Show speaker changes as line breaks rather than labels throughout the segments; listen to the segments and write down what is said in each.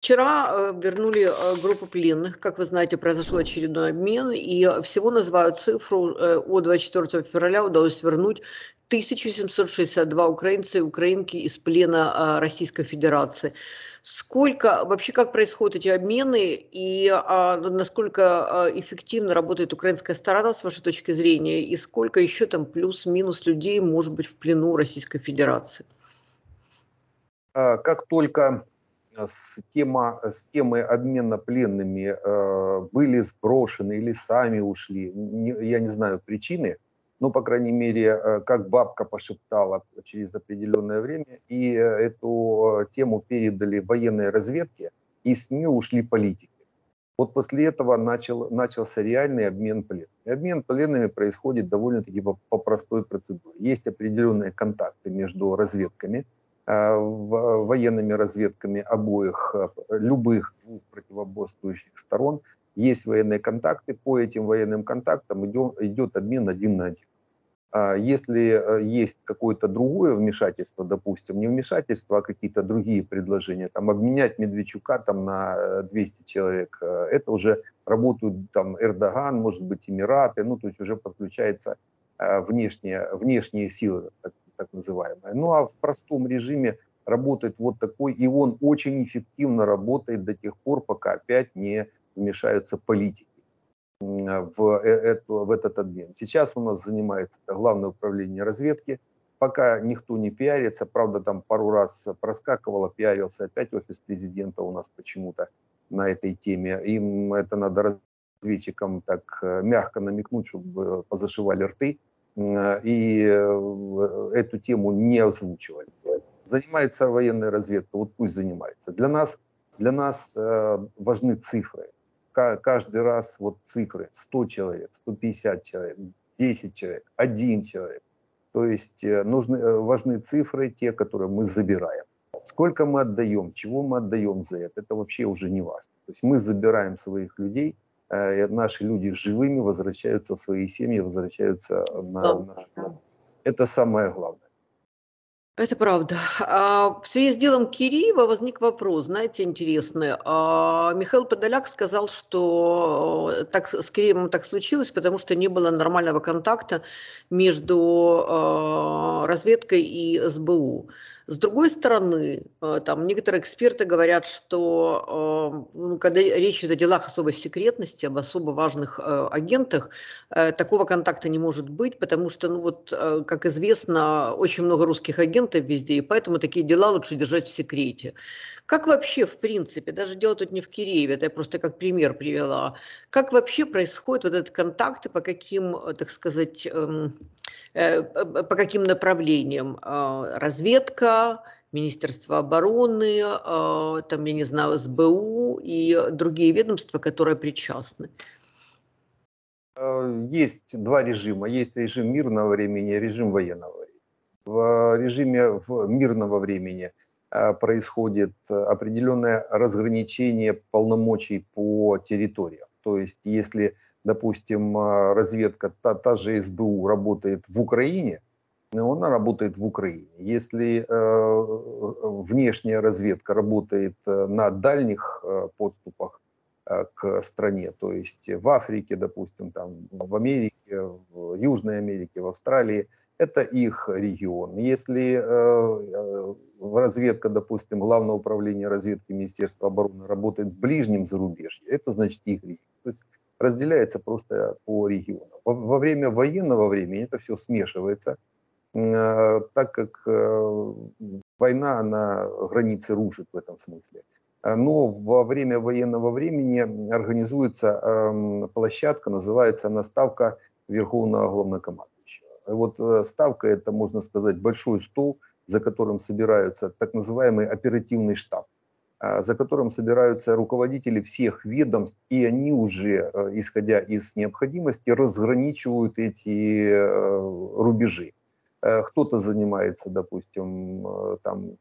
Вчера э, вернули э, группу пленных. Как вы знаете, произошел очередной обмен, и всего называют цифру. Э, от 24 февраля удалось вернуть 1762 украинца и украинки из плена Российской Федерации. Сколько, вообще как происходят эти обмены и а, насколько эффективно работает украинская сторона с вашей точки зрения, и сколько еще там плюс-минус людей может быть в плену Российской Федерации?
А, как только с, тема, с темы обмена пленными э, были сброшены или сами ушли, не, я не знаю причины, но, по крайней мере, э, как бабка пошептала через определенное время, и э, эту э, тему передали военной разведке, и с нее ушли политики. Вот после этого начал, начался реальный обмен пленными. обмен пленными происходит довольно-таки по, по простой процедуре. Есть определенные контакты между разведками – Э, военными разведками обоих, э, любых двух противоборствующих сторон. Есть военные контакты, по этим военным контактам идет, идет обмен один на один. А если э, есть какое-то другое вмешательство, допустим, не вмешательство, а какие-то другие предложения, там обменять Медведчука там на 200 человек, это уже работают там Эрдоган, может быть, Эмираты, ну, то есть уже подключается внешние, внешние силы, так, так называемая. Ну а в простом режиме работает вот такой, и он очень эффективно работает до тех пор, пока опять не вмешаются политики в, э, эту, в этот обмен. Сейчас у нас занимается Главное управление разведки, пока никто не пиарится, правда там пару раз проскакивало, пиарился опять офис президента у нас почему-то на этой теме. Им это надо разведчикам так э, мягко намекнуть, чтобы позашивали рты и э, эту тему не озвучивали. Занимается военная разведка, вот пусть занимается. Для нас, для нас э, важны цифры. Каждый раз вот цифры. 100 человек, 150 человек, 10 человек, 1 человек. То есть э, нужны, важны цифры, те, которые мы забираем. Сколько мы отдаем, чего мы отдаем за это, это вообще уже не важно. То есть мы забираем своих людей – Э, наши люди живыми возвращаются в свои семьи, возвращаются на наш дом. Это самое главное.
Это правда. А в связи с делом Киреева возник вопрос, знаете, интересный. А Михаил Подоляк сказал, что э, так, с Киреевым так случилось, потому что не было нормального контакта между э, разведкой и СБУ. С другой стороны, э, там некоторые эксперты говорят, что э, ну, когда речь идет о делах особой секретности, об особо важных э, агентах, такого контакта не может быть, потому что, ну вот, как известно, очень много русских агентов везде, и поэтому такие дела лучше держать в секрете. Как вообще, в принципе, даже дело тут не в Кирееве, это я просто как пример привела, как вообще происходит вот этот контакт и по каким, так сказать, эм, по каким направлениям? Э, разведка, Министерство обороны, э, там, я не знаю, СБУ и другие ведомства, которые причастны?
Есть два режима. Есть режим мирного времени режим военного. В режиме мирного времени – а, происходит определенное разграничение полномочий по территориям. То есть, если, допустим, а, разведка, та, та же СБУ работает в Украине, она работает в Украине. Если э, внешняя разведка работает э, на дальних э, подступах э, к стране, то есть в Африке, допустим, там, в Америке, в Южной Америке, в Австралии, это их регион. Если э, э разведка, допустим, Главное управление разведки Министерства обороны работает в ближнем зарубежье, это значит их регион. То есть разделяется просто по регионам. Во, во время военного времени это все смешивается, так как э, война, она границы рушит в этом смысле. Но во время военного времени организуется э, площадка, называется наставка Верховного Главнокомандующего. Вот э, ставка это, можно сказать, большой стол, за которым собираются так называемый оперативный штаб, за которым собираются руководители всех ведомств, и они уже, э, исходя из необходимости, разграничивают эти э, рубежи. Кто-то занимается, допустим, там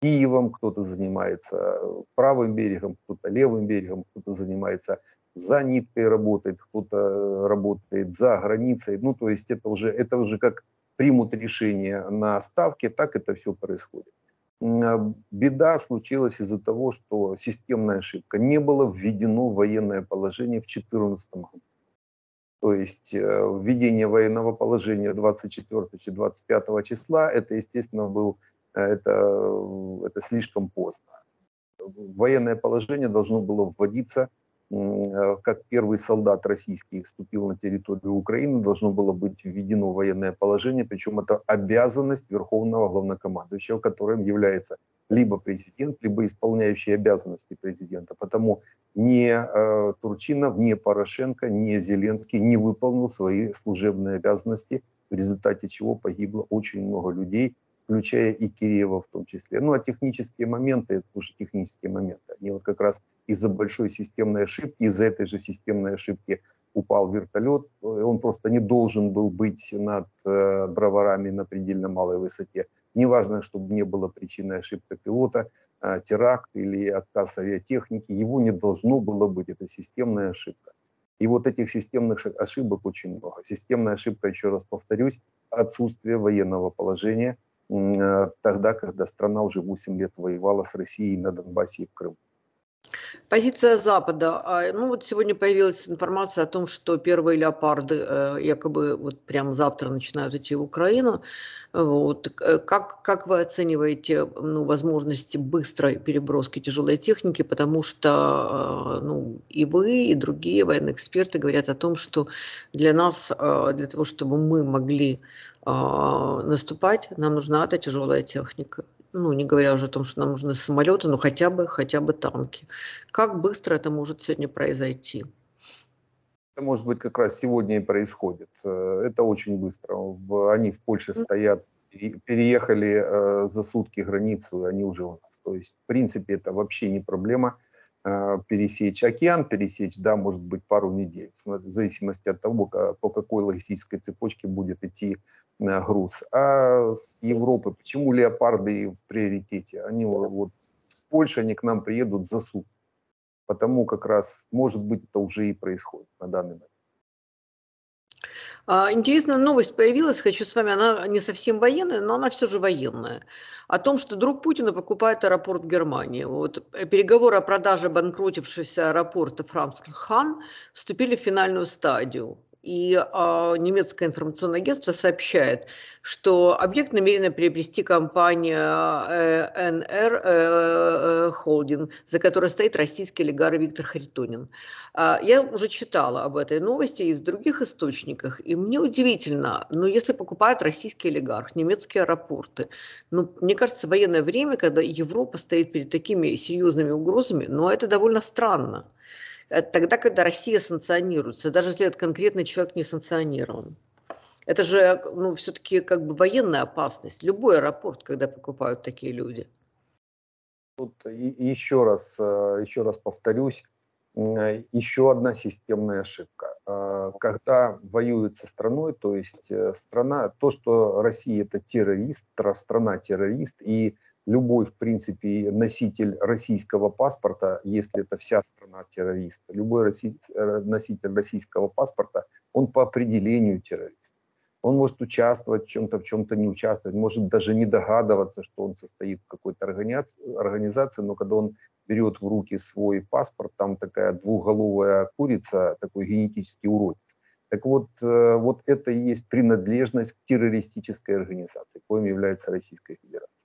Киевом, кто-то занимается правым берегом, кто-то левым берегом, кто-то занимается за ниткой работает, кто-то работает за границей. Ну, то есть это уже, это уже как примут решение на ставке, так это все происходит. беда случилась из-за того, что системная ошибка. Не было введено военное положение в 2014 году. То есть э, введение военного положения 24-25 числа, это, естественно, был, э, это, это слишком поздно. Военное положение должно было вводиться, э, как первый солдат российский вступил на территорию Украины, должно было быть введено военное положение, причем это обязанность Верховного Главнокомандующего, которым является либо президент, либо исполняющий обязанности президента. Потому ни э, Турчинов, ни Порошенко, ни Зеленский не выполнил свои служебные обязанности, в результате чего погибло очень много людей, включая и Киреева в том числе. Ну а технические моменты, это уже технические моменты. Они вот как раз из-за большой системной ошибки, из-за этой же системной ошибки упал вертолет. Он просто не должен был быть над э, броварами на предельно малой высоте. Неважно, чтобы не было причины ошибка пилота, а, теракт или отказ авиатехники, его не должно было быть, это системная ошибка. И вот этих системных ошибок очень много. Системная ошибка, еще раз повторюсь, отсутствие военного положения а, тогда, когда страна уже 8 лет воевала с Россией на Донбассе и в Крыму.
Позиция Запада. А, ну вот сегодня появилась информация о том, что первые леопарды э, якобы вот прямо завтра начинают идти в Украину. Вот. Э, как, как вы оцениваете ну, возможности быстрой переброски тяжелой техники? Потому что э, ну, и вы, и другие военные эксперты говорят о том, что для нас, для того, чтобы мы могли наступать, нам нужна эта тяжелая техника ну, не говоря уже о том, что нам нужны самолеты, но хотя бы, хотя бы танки. Как быстро это может сегодня произойти?
Это, может быть, как раз сегодня и происходит. Э, это очень быстро. Они в Польше стоят, переехали э, за сутки границу, и они уже у нас. То есть, в принципе, это вообще не проблема пересечь океан, пересечь, да, может быть, пару недель, в зависимости от того, по какой логистической цепочке будет идти Э, груз. А с Европы, почему леопарды в приоритете? Они вот с Польши, они к нам приедут за сутки. Потому как раз, может быть, это уже и происходит на данный момент.
А, интересная новость появилась, хочу с вами, она не совсем военная, но она все же военная. О том, что друг Путина покупает аэропорт Германии. Вот э, переговоры о продаже банкротившегося аэропорта Франкфурт-Хан вступили в финальную стадию. И э, немецкое информационное агентство сообщает, что объект намерена приобрести компания э, НР э, э, Холдинг, за которой стоит российский олигарх Виктор Харитонин. Э, я уже читала об этой новости и в других источниках, и мне удивительно, но если покупают российский олигарх, немецкие аэропорты, ну, мне кажется, военное время, когда Европа стоит перед такими серьезными угрозами, но это довольно странно. Э, тогда, когда Россия санкционируется, даже если этот конкретный человек не санкционирован. Это же, ну, все-таки как бы военная опасность. Любой аэропорт, когда покупают такие люди.
Тут еще раз, э, еще раз повторюсь, э, еще одна системная ошибка. Когда воюют со страной, то есть страна, то, что Россия это террорист, страна-террорист, и любой, в принципе, носитель российского паспорта, если это вся страна террорист, любой э, носитель российского паспорта, он по определению террорист. Он может участвовать в чем-то, в чем-то не участвовать, может даже не догадываться, что он состоит в какой-то организации, но когда он берет в руки свой паспорт, там такая двухголовая курица, такой генетический уродец. Так вот, э, вот это и есть принадлежность к террористической организации, коим является Российская Федерация.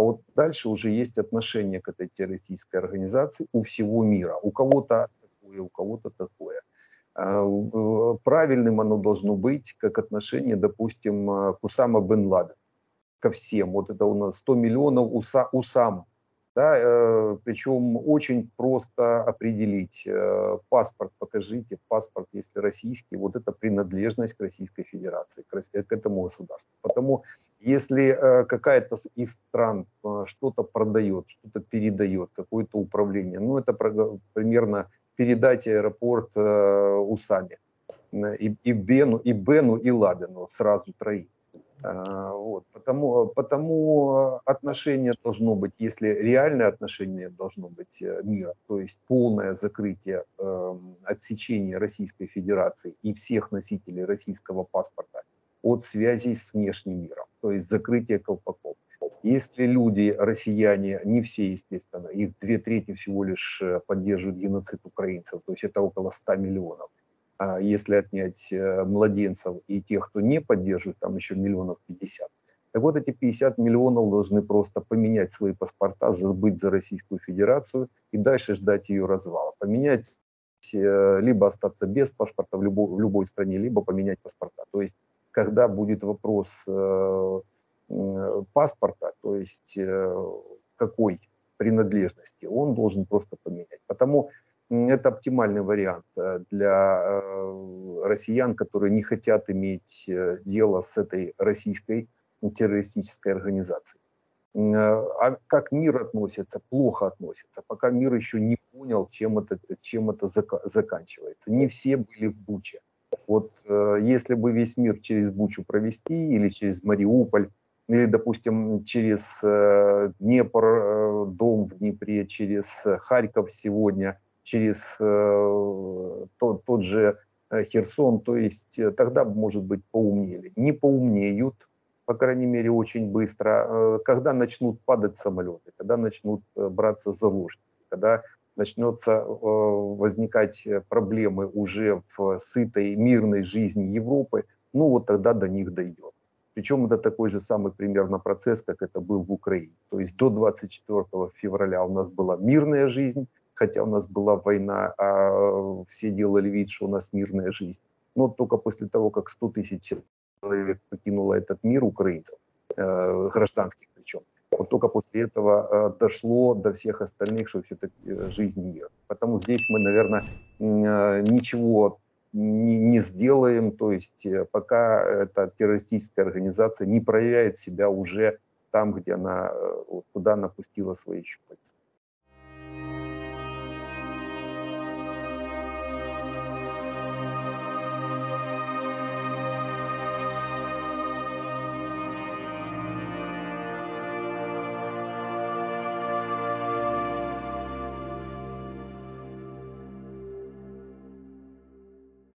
А вот дальше уже есть отношение к этой террористической организации у всего мира. У кого-то такое, у кого-то такое. А, правильным оно должно быть, как отношение, допустим, к Усама бен Ладен. Ко всем. Вот это у нас 100 миллионов уса, Усам. Да, э, причем очень просто определить. Э, паспорт покажите, паспорт, если российский, вот это принадлежность к Российской Федерации, к, к этому государству. Потому если э, какая-то из стран э, что-то продает, что-то передает, какое-то управление, ну это примерно передать аэропорт э, Усами и, и Бену, и Бену, и Лабину сразу троих. Э, вот. Потому, потому отношение должно быть, если реальное отношение должно быть э, мира, то есть полное закрытие, э, отсечение Российской Федерации и всех носителей российского паспорта от связей с внешним миром, то есть закрытие колпаков. Если люди, россияне, не все, естественно, их две трети всего лишь э, поддерживают геноцид украинцев, то есть это около 100 миллионов. А если отнять э, младенцев и тех, кто не поддерживает, там еще миллионов 50. Так вот, эти 50 миллионов должны просто поменять свои паспорта, забыть за Российскую Федерацию и дальше ждать ее развала. Поменять, э, либо остаться без паспорта в любой, в любой стране, либо поменять паспорта. То есть, когда будет вопрос паспорта, то есть э, какой принадлежности, он должен просто поменять. Потому это оптимальный вариант э, для э, россиян, которые не хотят иметь дело с этой российской террористической организацией. А как мир относится? Плохо относится. Пока мир еще не понял, чем это, чем это заканчивается. Не все были в Буче. Вот если бы весь мир через Бучу провести или через Мариуполь, или, допустим, через э, Днепр, э, дом в Днепре, через Харьков сегодня, через э, тот, тот же Херсон, то есть тогда, может быть, поумнели. Не поумнеют, по крайней мере, очень быстро. Когда начнут падать самолеты, когда начнут браться заложники, когда начнется возникать проблемы уже в сытой мирной жизни Европы, ну вот тогда до них дойдет. Причем это такой же самый примерно процесс, как это был в Украине. То есть до 24 февраля у нас была мирная жизнь, хотя у нас была война, а все делали вид, что у нас мирная жизнь. Но только после того, как 100 тысяч человек покинуло этот мир, украинцев, э, гражданских причем, вот только после этого э, дошло до всех остальных, что все-таки э, жизнь мир. Потому здесь мы, наверное, э, ничего не, сделаем, то есть э, пока эта террористическая организация не проявляет себя уже там, где она, э, куда она пустила свои щупальца.